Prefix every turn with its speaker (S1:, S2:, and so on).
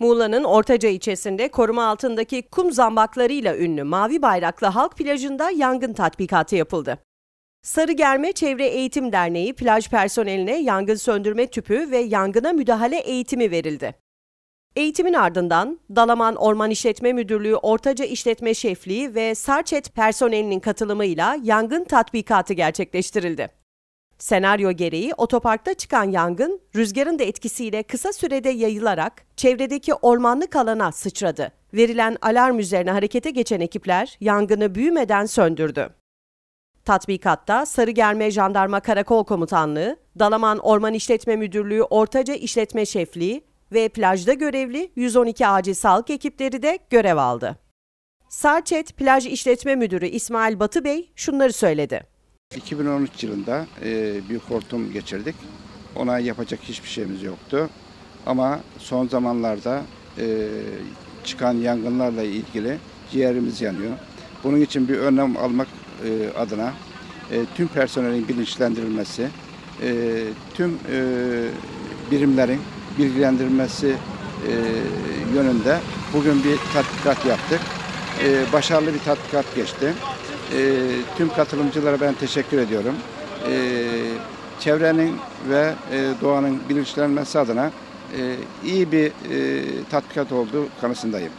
S1: Muğla'nın Ortaca ilçesinde koruma altındaki kum zambaklarıyla ünlü Mavi Bayraklı Halk Plajı'nda yangın tatbikatı yapıldı. Sarıgerme Çevre Eğitim Derneği plaj personeline yangın söndürme tüpü ve yangına müdahale eğitimi verildi. Eğitimin ardından Dalaman Orman İşletme Müdürlüğü Ortaca İşletme Şefliği ve Sarçet personelinin katılımıyla yangın tatbikatı gerçekleştirildi. Senaryo gereği otoparkta çıkan yangın rüzgarın da etkisiyle kısa sürede yayılarak çevredeki ormanlık alana sıçradı. Verilen alarm üzerine harekete geçen ekipler yangını büyümeden söndürdü. Tatbikatta Sarıgerme Jandarma Karakol Komutanlığı, Dalaman Orman İşletme Müdürlüğü Ortaca İşletme Şefliği ve plajda görevli 112 acil sağlık ekipleri de görev aldı. Sarçet Plaj İşletme Müdürü İsmail Batı Bey şunları söyledi.
S2: 2013 yılında e, büyük hortum geçirdik. Ona yapacak hiçbir şeyimiz yoktu. Ama son zamanlarda e, çıkan yangınlarla ilgili ciğerimiz yanıyor. Bunun için bir önlem almak e, adına tüm personelin bilinçlendirilmesi, tüm birimlerin bilgilendirilmesi yönünde bugün bir tatbikat yaptık. Başarılı bir tatbikat geçti. E, tüm katılımcılara ben teşekkür ediyorum. E, çevrenin ve e, doğanın bilinçlenmesi adına e, iyi bir e, tatbikat olduğu kanısındayım.